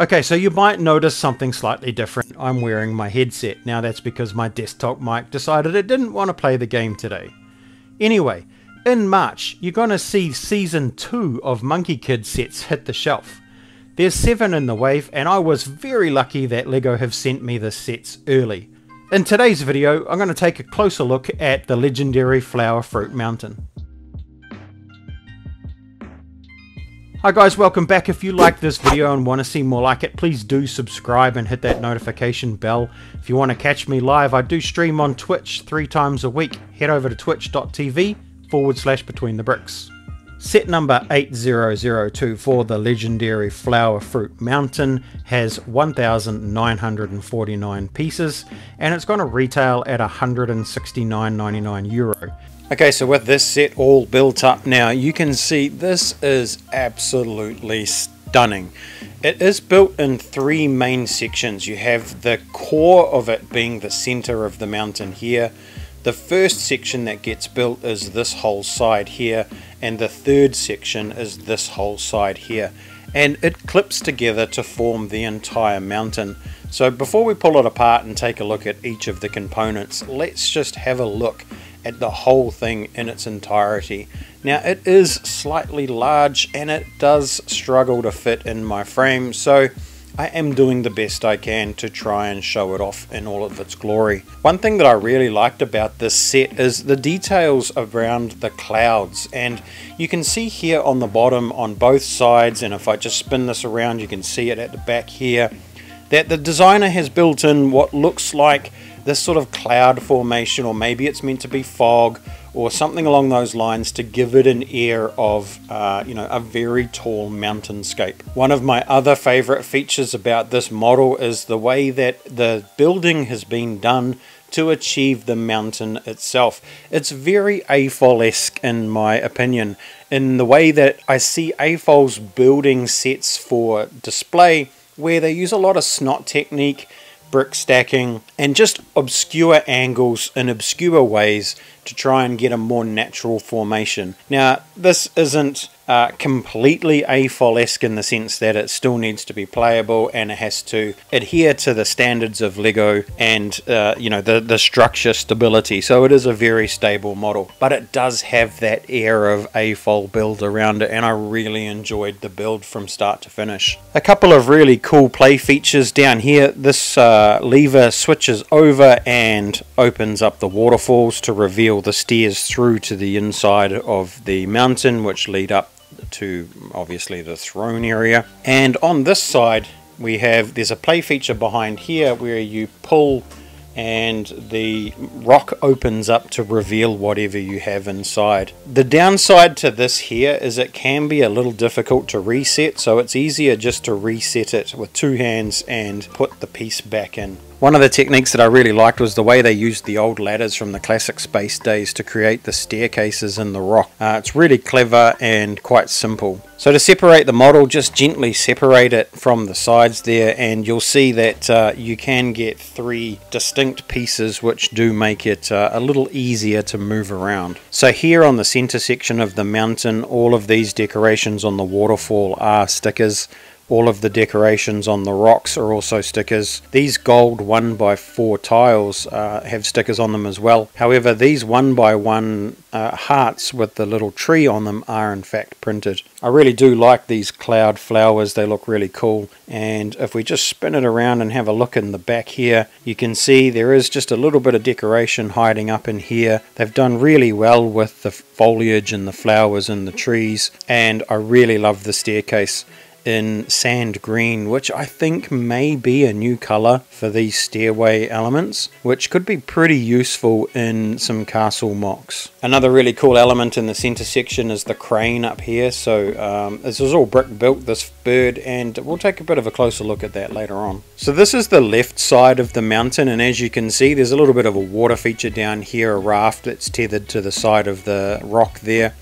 Okay, so you might notice something slightly different. I'm wearing my headset. Now that's because my desktop mic decided it didn't want to play the game today. Anyway, in March, you're going to see season 2 of Monkie Kid sets hit the shelf. There's 7 in the wave and I was very lucky that LEGO have sent me the sets early. In today's video, I'm going to take a closer look at the legendary Flower Fruit Mountain. Hi guys, welcome back. If you like this video and want to see more like it, please do subscribe and hit that notification bell. If you want to catch me live, I do stream on Twitch three times a week. Head over to twitch.tv forward slash between the bricks. Set number 80024 the legendary Flower Fruit Mountain has 1,949 pieces and it's going to retail at 169.99 euro. Okay, so with this set all built up now, you can see this is absolutely stunning. It is built in three main sections. You have the core of it being the center of the mountain here. The first section that gets built is this whole side here, and the third section is this whole side here. And it clips together to form the entire mountain. So before we pull it apart and take a look at each of the components, let's just have a look at the whole thing in its entirety. Now it is slightly large and it does struggle to fit in my frame so I am doing the best I can to try and show it off in all of its glory. One thing that I really liked about this set is the details around the clouds and you can see here on the bottom on both sides and if I just spin this around you can see it at the back here that the designer has built in what looks like this sort of cloud formation, or maybe it's meant to be fog, or something along those lines to give it an air of, uh, you know, a very tall mountainscape. One of my other favorite features about this model is the way that the building has been done to achieve the mountain itself. It's very AFOL-esque in my opinion, in the way that I see AFOL's building sets for display, where they use a lot of SNOT technique, brick stacking, and just obscure angles in obscure ways to try and get a more natural formation. Now, this isn't uh, completely AFOL-esque in the sense that it still needs to be playable and it has to adhere to the standards of Lego and uh, you know the, the structure stability. So it is a very stable model, but it does have that air of AFOL build around it and I really enjoyed the build from start to finish. A couple of really cool play features down here. This uh, lever switches over and opens up the waterfalls to reveal the stairs through to the inside of the mountain which lead up to obviously the throne area. And on this side, we have there's a play feature behind here where you pull and the rock opens up to reveal whatever you have inside. The downside to this here is it can be a little difficult to reset, so it's easier just to reset it with two hands and put the piece back in. One of the techniques that I really liked was the way they used the old ladders from the classic space days to create the staircases in the rock. Uh, it's really clever and quite simple. So to separate the model, just gently separate it from the sides there and you'll see that uh, you can get three distinct pieces which do make it uh, a little easier to move around. So here on the center section of the mountain, all of these decorations on the waterfall are stickers. All of the decorations on the rocks are also stickers. These gold 1x4 tiles uh, have stickers on them as well. However, these 1x1 uh, hearts with the little tree on them are in fact printed. I really do like these cloud flowers, they look really cool. And if we just spin it around and have a look in the back here, you can see there is just a little bit of decoration hiding up in here. They've done really well with the foliage and the flowers and the trees. And I really love the staircase in sand green, which I think may be a new color for these stairway elements, which could be pretty useful in some castle MOCs. Another really cool element in the center section is the crane up here. So um, this is all brick built, this bird, and we'll take a bit of a closer look at that later on. So this is the left side of the mountain, and as you can see, there's a little bit of a water feature down here, a raft that's tethered to the side of the rock there.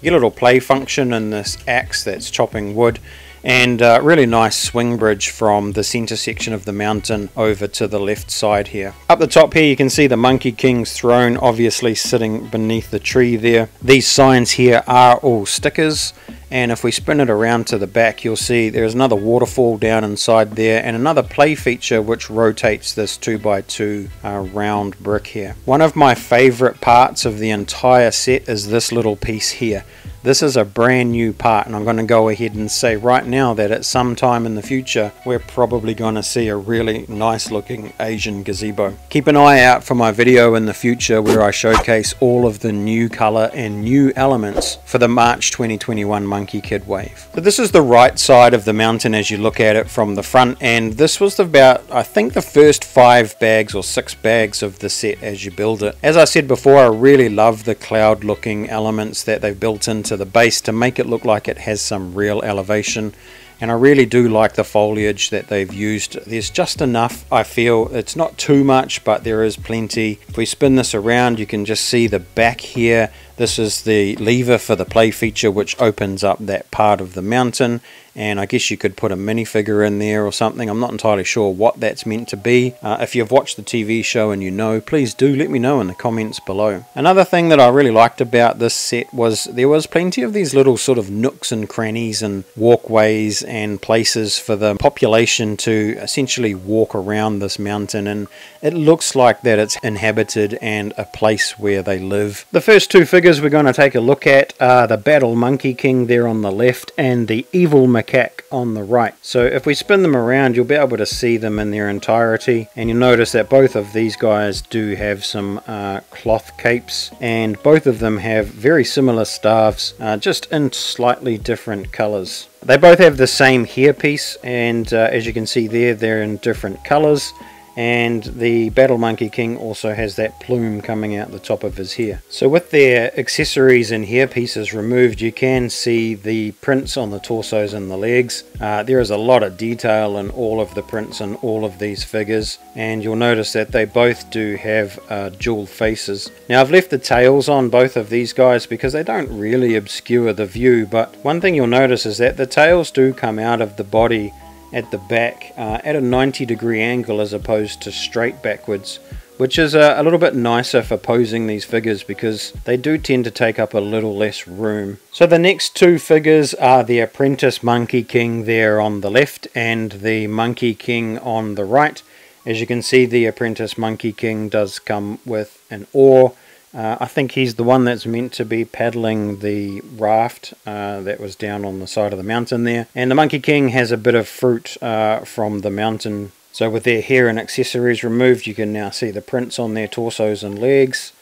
You get a little play function in this axe that's chopping wood and uh, really nice swing bridge from the center section of the mountain over to the left side here. Up the top here you can see the Monkey King's throne obviously sitting beneath the tree there. These signs here are all stickers and if we spin it around to the back you'll see there's another waterfall down inside there and another play feature which rotates this 2x2 uh, round brick here. One of my favorite parts of the entire set is this little piece here. This is a brand new part and I'm going to go ahead and say right now that at some time in the future we're probably going to see a really nice looking Asian gazebo. Keep an eye out for my video in the future where I showcase all of the new color and new elements for the March 2021 Monkie Kid Wave. So this is the right side of the mountain as you look at it from the front and this was about I think the first five bags or six bags of the set as you build it. As I said before I really love the cloud looking elements that they've built into the base to make it look like it has some real elevation and I really do like the foliage that they've used. There's just enough, I feel. It's not too much, but there is plenty. If we spin this around, you can just see the back here. This is the lever for the play feature, which opens up that part of the mountain and I guess you could put a minifigure in there or something. I'm not entirely sure what that's meant to be. Uh, if you've watched the TV show and you know, please do let me know in the comments below. Another thing that I really liked about this set was there was plenty of these little sort of nooks and crannies and walkways and places for the population to essentially walk around this mountain and it looks like that it's inhabited and a place where they live. The first two figures we're going to take a look at are the Battle Monkey King there on the left and the Evil macaque on the right. So if we spin them around, you'll be able to see them in their entirety. And you'll notice that both of these guys do have some uh, cloth capes. And both of them have very similar staffs, uh, just in slightly different colors. They both have the same hairpiece, and uh, as you can see there, they're in different colors and the Battle Monkey King also has that plume coming out the top of his hair. So with their accessories and hair pieces removed you can see the prints on the torsos and the legs. Uh, there is a lot of detail in all of the prints and all of these figures and you'll notice that they both do have uh, dual faces. Now I've left the tails on both of these guys because they don't really obscure the view but one thing you'll notice is that the tails do come out of the body at the back uh, at a 90 degree angle as opposed to straight backwards which is a, a, little bit nicer for posing these figures because they do tend to take up a little less room. So the next two figures are the Apprentice Monkey King there on the left and the Monkey King on the right. As you can see the Apprentice Monkey King does come with an oar uh, I think he's the one that's meant to be paddling the raft uh, that was down on the side of the mountain there. And the Monkey King has a bit of fruit uh, from the mountain. So with their hair and accessories removed, you can now see the prints on their torsos and legs.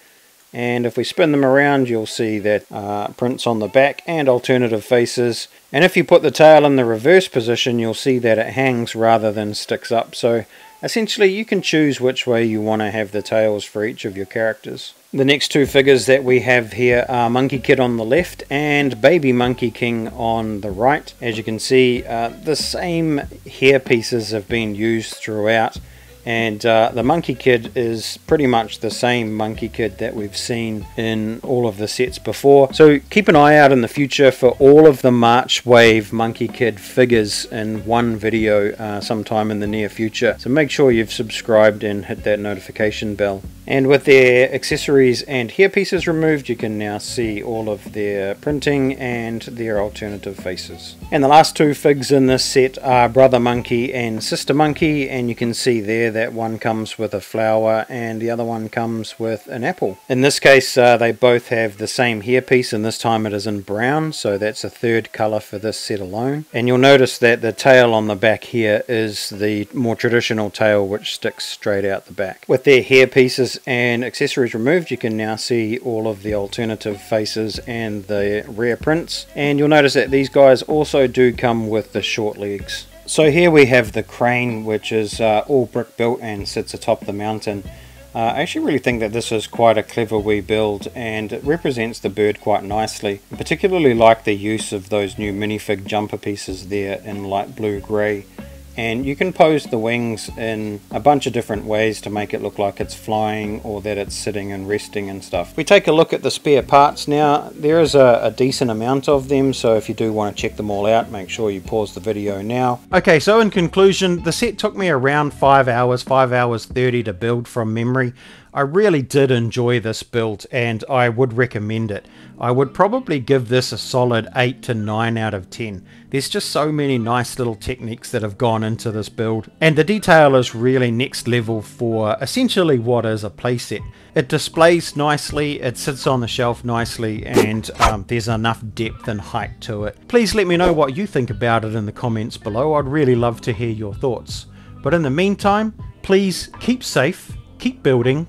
And if we spin them around, you'll see that uh, prints on the back and alternative faces. And if you put the tail in the reverse position, you'll see that it hangs rather than sticks up. So essentially, you can choose which way you want to have the tails for each of your characters. The next two figures that we have here are Monkie Kid on the left and Baby Monkey King on the right. As you can see, uh, the same hair pieces have been used throughout and uh, the Monkie Kid is pretty much the same Monkie Kid that we've seen in all of the sets before. So keep an eye out in the future for all of the March Wave Monkie Kid figures in one video uh, sometime in the near future. So make sure you've subscribed and hit that notification bell. And with their accessories and hair pieces removed, you can now see all of their printing and their alternative faces. And the last two figs in this set are Brother Monkey and Sister Monkey, and you can see there that one comes with a flower and the other one comes with an apple. In this case, uh, they both have the same hairpiece, and this time it is in brown, so that's a third colour for this set alone. And you'll notice that the tail on the back here is the more traditional tail which sticks straight out the back. With their hairpieces and accessories removed, you can now see all of the alternative faces and the rear prints. And you'll notice that these guys also do come with the short legs. So here we have the crane which is uh, all brick built and sits atop the mountain. Uh, I actually really think that this is quite a clever wee build and it represents the bird quite nicely. I particularly like the use of those new minifig jumper pieces there in light blue grey and you can pose the wings in a bunch of different ways to make it look like it's flying or that it's sitting and resting and stuff. we take a look at the spare parts now, there is a, a, decent amount of them, so if you do want to check them all out, make sure you pause the video now. Okay, so in conclusion, the set took me around 5 hours, 5 hours 30 to build from memory. I really did enjoy this build and I would recommend it. I would probably give this a solid 8 to 9 out of 10. There's just so many nice little techniques that have gone into this build and the detail is really next level for essentially what is a playset. It displays nicely, it sits on the shelf nicely and um, there's enough depth and height to it. Please let me know what you think about it in the comments below, I'd really love to hear your thoughts. But in the meantime, please keep safe, keep building,